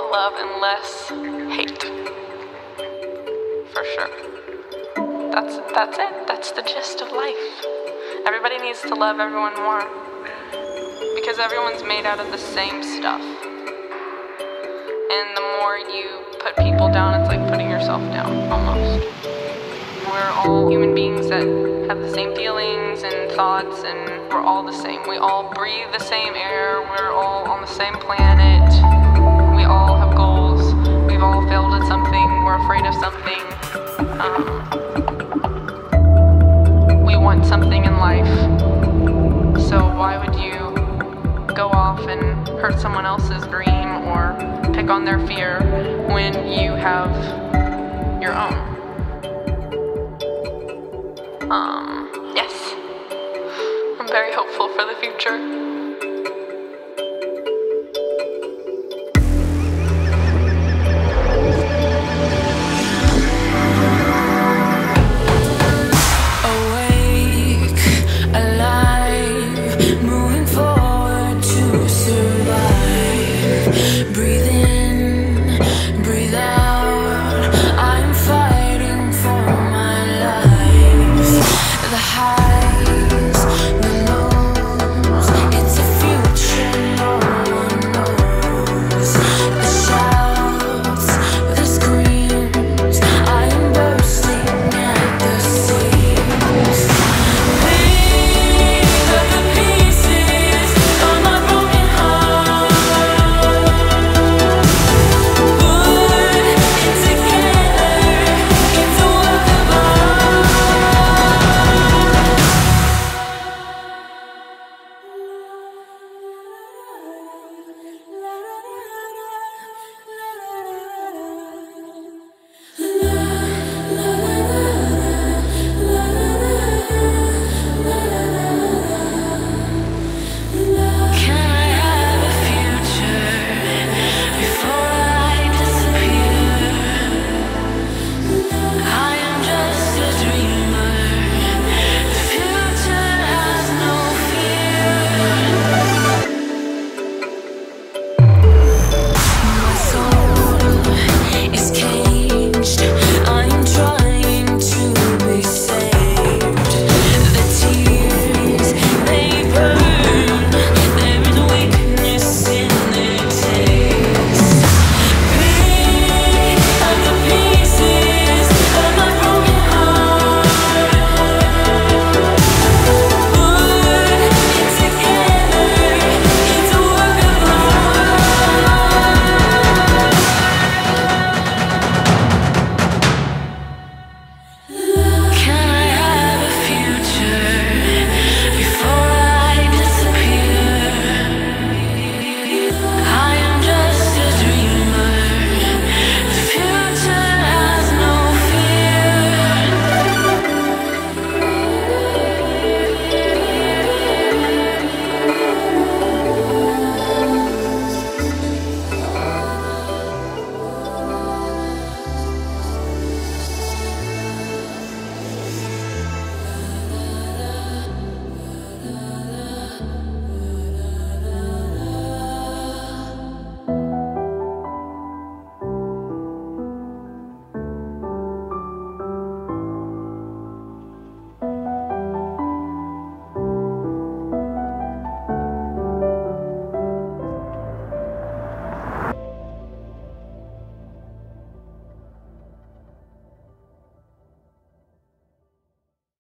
love and less hate. For sure. That's that's it. That's the gist of life. Everybody needs to love everyone more. Because everyone's made out of the same stuff. And the more you put people down, it's like putting yourself down almost. We're all human beings that have the same feelings and thoughts, and we're all the same. We all breathe the same air, we're all on the same planet. Have your own? Um, yes. I'm very hopeful for the future. high.